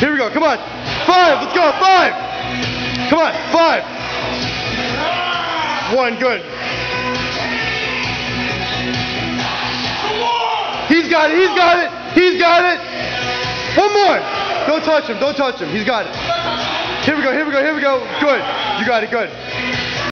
Here we go. Come on. Five. Let's go. Five. Come on. Five. One. Good. He's got it. He's got it. He's got it. One more. Don't touch him. Don't touch him. He's got it. Here we go. Here we go. Here we go. Good. You got it. Good.